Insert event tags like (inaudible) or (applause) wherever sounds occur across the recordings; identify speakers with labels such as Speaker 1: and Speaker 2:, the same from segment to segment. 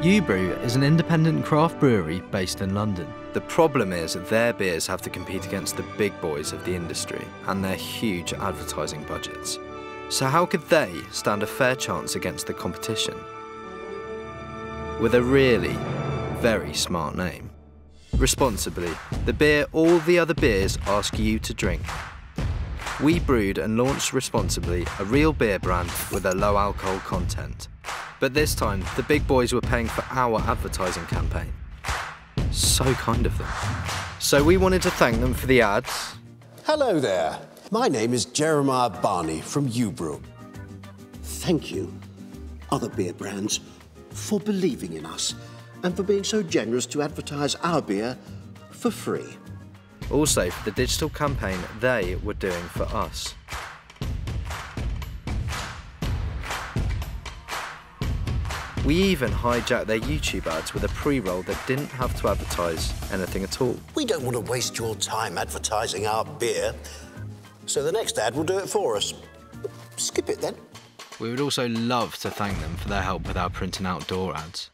Speaker 1: Ubrew is an independent craft brewery based in London. The problem is that their beers have to compete against the big boys of the industry and their huge advertising budgets. So how could they stand a fair chance against the competition? With a really very smart name. Responsibly, the beer all the other beers ask you to drink. We brewed and launched Responsibly, a real beer brand with a low alcohol content. But this time, the big boys were paying for our advertising campaign. So kind of them. So we wanted to thank them for the ads.
Speaker 2: Hello there. My name is Jeremiah Barney from Ubrew. Thank you, other beer brands, for believing in us and for being so generous to advertise our beer for free.
Speaker 1: Also for the digital campaign they were doing for us. We even hijacked their YouTube ads with a pre-roll that didn't have to advertise anything at all.
Speaker 2: We don't want to waste your time advertising our beer, so the next ad will do it for us. Skip it then.
Speaker 1: We would also love to thank them for their help with our print and outdoor ads.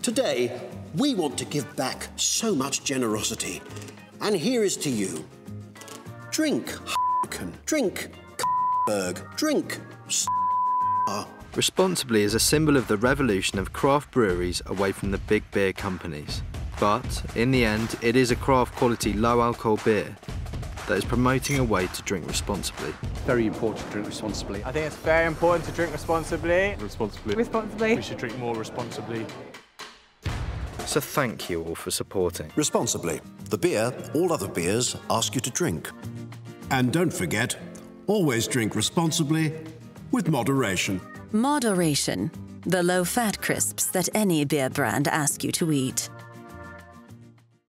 Speaker 2: Today, we want to give back so much generosity. And here is to you. Drink, (laughs) drink, berg, (laughs) drink, (laughs)
Speaker 1: Responsibly is a symbol of the revolution of craft breweries away from the big beer companies. But, in the end, it is a craft quality low alcohol beer that is promoting a way to drink responsibly.
Speaker 3: Very important to drink responsibly.
Speaker 4: I think it's very important to drink responsibly.
Speaker 3: Responsibly.
Speaker 5: Responsibly.
Speaker 3: We should drink more responsibly.
Speaker 1: So thank you all for supporting.
Speaker 2: Responsibly, the beer all other beers ask you to drink. And don't forget, always drink responsibly with moderation.
Speaker 6: Moderation, the low fat crisps that any beer brand asks you to eat.